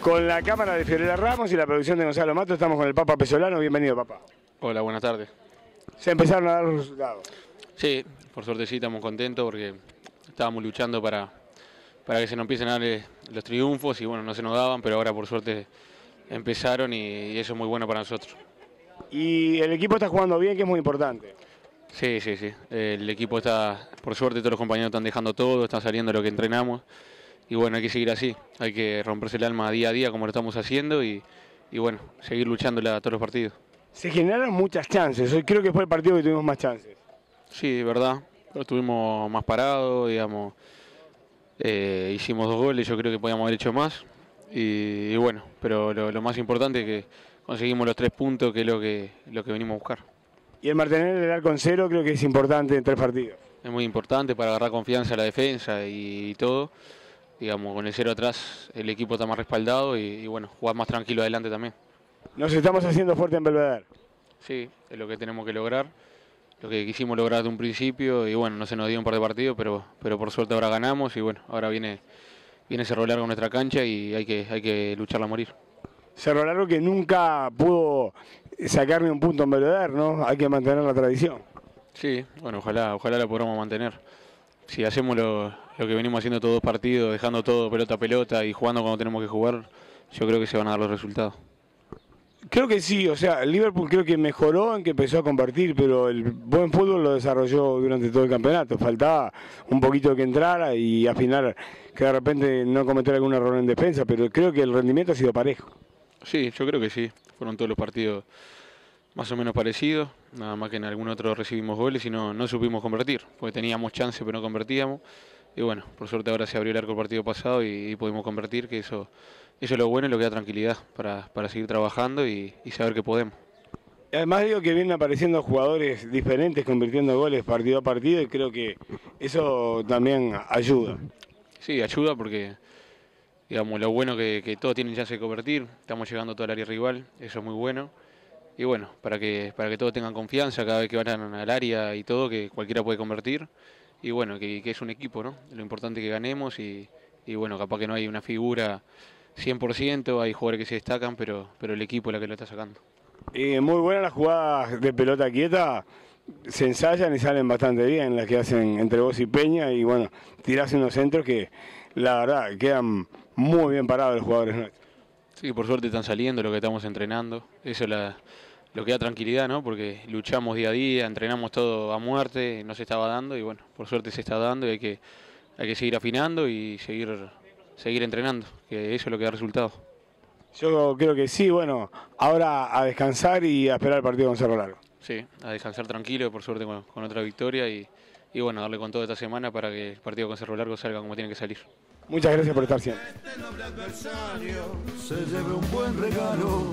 Con la cámara de Fiorella Ramos y la producción de Gonzalo Mato estamos con el Papa Pesolano. Bienvenido, Papa. Hola, buenas tardes. Se empezaron a dar los resultados. Sí, por suerte sí, estamos contentos porque estábamos luchando para, para que se nos empiecen a dar eh, los triunfos y bueno, no se nos daban, pero ahora por suerte empezaron y, y eso es muy bueno para nosotros. Y el equipo está jugando bien, que es muy importante. Sí, sí, sí. El equipo está, por suerte todos los compañeros están dejando todo, están saliendo lo que entrenamos y bueno, hay que seguir así, hay que romperse el alma día a día como lo estamos haciendo y, y bueno, seguir luchándole a todos los partidos. Se generaron muchas chances. Hoy creo que fue el partido que tuvimos más chances. Sí, verdad. Pero estuvimos más parados, digamos. Eh, hicimos dos goles, yo creo que podíamos haber hecho más. Y, y bueno, pero lo, lo más importante es que conseguimos los tres puntos, que es lo que, lo que venimos a buscar. Y el mantener el arco en cero creo que es importante en tres partidos. Es muy importante para agarrar confianza a la defensa y, todo. Digamos, con el cero atrás el equipo está más respaldado y, y bueno, jugar más tranquilo adelante también. Nos estamos haciendo fuerte en Belvedere. Sí, es lo que tenemos que lograr, lo que quisimos lograr de un principio y bueno, no se nos dio un par de partidos, pero, pero por suerte ahora ganamos y bueno, ahora viene, viene Cerro Largo a nuestra cancha y hay que, hay que lucharla a morir. Cerro Largo que nunca pudo sacar ni un punto en Belvedere, ¿no? Hay que mantener la tradición. Sí, bueno, ojalá, ojalá la podamos mantener. Si hacemos lo, lo que venimos haciendo todos los partidos, dejando todo pelota a pelota y jugando cuando tenemos que jugar, yo creo que se van a dar los resultados. Creo que sí, o sea, Liverpool creo que mejoró en que empezó a convertir, pero el buen fútbol lo desarrolló durante todo el campeonato. Faltaba un poquito que entrara y afinar, que de repente no cometer algún error en defensa, pero creo que el rendimiento ha sido parejo. Sí, yo creo que sí. Fueron todos los partidos más o menos parecidos, nada más que en algún otro recibimos goles y no, no supimos convertir, porque teníamos chance pero no convertíamos. Y bueno, por suerte ahora se abrió el arco el partido pasado y, y pudimos convertir, que eso, eso es lo bueno y lo que da tranquilidad para, para seguir trabajando y, y saber que podemos. Además digo que vienen apareciendo jugadores diferentes convirtiendo goles partido a partido y creo que eso también ayuda. Sí, ayuda porque lo bueno que, que todos tienen chance de convertir, estamos llegando a todo el área rival, eso es muy bueno. Y bueno, para que, para que todos tengan confianza cada vez que van al área y todo, que cualquiera puede convertir. Y bueno, que, es un equipo, ¿no? Lo importante es que ganemos y, bueno, capaz que no hay una figura 100%, hay jugadores que se destacan, pero, pero el equipo es la que lo está sacando. Y muy buenas las jugadas de pelota quieta, se ensayan y salen bastante bien las que hacen entre vos y Peña y bueno, tirás unos centros que la verdad quedan muy bien parados los jugadores nuestros. Sí, por suerte están saliendo lo que estamos entrenando. Eso es la, lo que da tranquilidad, ¿no? Porque luchamos día a día, entrenamos todo a muerte, no se estaba dando y bueno, por suerte se está dando y hay que, hay que seguir afinando y seguir, seguir entrenando, que eso es lo que da resultado. Yo creo que sí, bueno, ahora a descansar y a esperar el partido con Cerro Largo. Sí, a descansar tranquilo, por suerte con, con otra victoria y, y bueno, darle con todo esta semana para que el partido con Cerro Largo salga como tiene que salir. Muchas gracias por estar siempre. Este noble adversario se lleve un buen regalo.